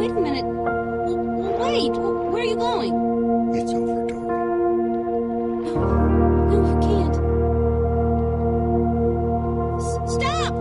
wait a minute. Wait, where are you going? It's over, Dory. No, no, you can't. S stop!